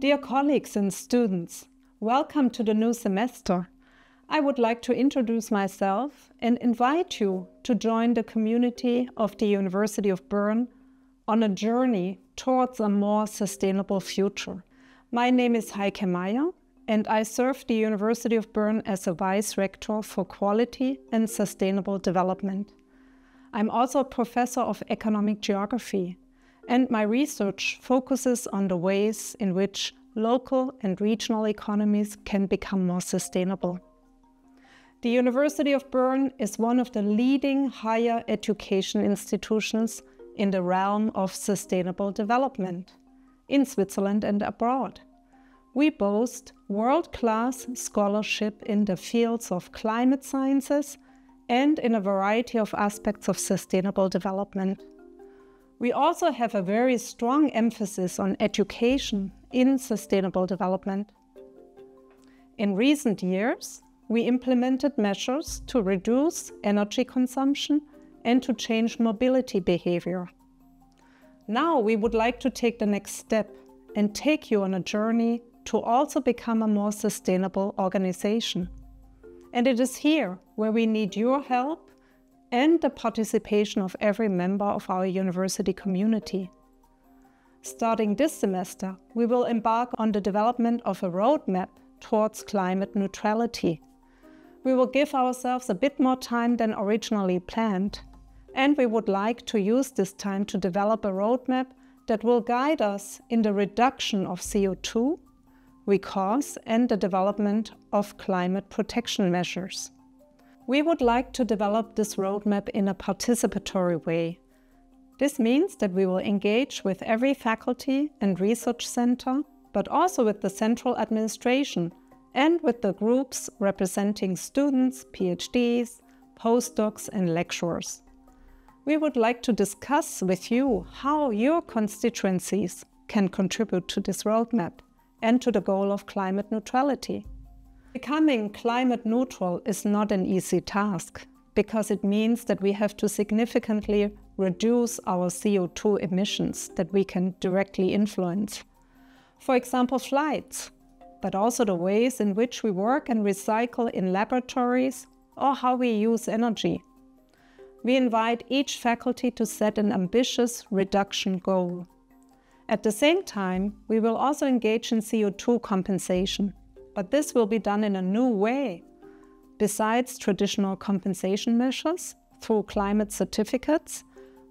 Dear colleagues and students, welcome to the new semester. I would like to introduce myself and invite you to join the community of the University of Bern on a journey towards a more sustainable future. My name is Heike Mayer and I serve the University of Bern as a Vice Rector for Quality and Sustainable Development. I'm also a professor of economic geography and my research focuses on the ways in which local and regional economies can become more sustainable. The University of Bern is one of the leading higher education institutions in the realm of sustainable development in Switzerland and abroad. We boast world-class scholarship in the fields of climate sciences and in a variety of aspects of sustainable development. We also have a very strong emphasis on education in sustainable development. In recent years, we implemented measures to reduce energy consumption and to change mobility behavior. Now we would like to take the next step and take you on a journey to also become a more sustainable organization. And it is here where we need your help and the participation of every member of our university community. Starting this semester, we will embark on the development of a roadmap towards climate neutrality. We will give ourselves a bit more time than originally planned, and we would like to use this time to develop a roadmap that will guide us in the reduction of CO2 we cause and the development of climate protection measures. We would like to develop this roadmap in a participatory way. This means that we will engage with every faculty and research center, but also with the central administration and with the groups representing students, PhDs, postdocs and lecturers. We would like to discuss with you how your constituencies can contribute to this roadmap and to the goal of climate neutrality. Becoming climate neutral is not an easy task because it means that we have to significantly reduce our CO2 emissions that we can directly influence. For example, flights, but also the ways in which we work and recycle in laboratories or how we use energy. We invite each faculty to set an ambitious reduction goal. At the same time, we will also engage in CO2 compensation, but this will be done in a new way. Besides traditional compensation measures through climate certificates,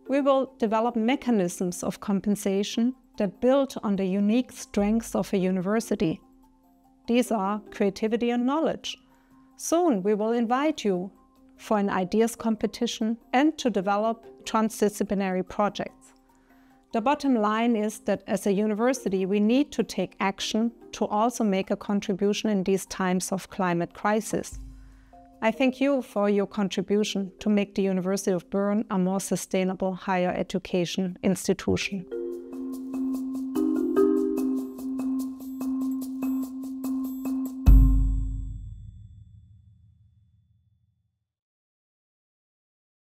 we will develop mechanisms of compensation that build on the unique strengths of a university. These are creativity and knowledge. Soon we will invite you for an ideas competition and to develop transdisciplinary projects. The bottom line is that as a university, we need to take action to also make a contribution in these times of climate crisis. I thank you for your contribution to make the University of Bern a more sustainable higher education institution.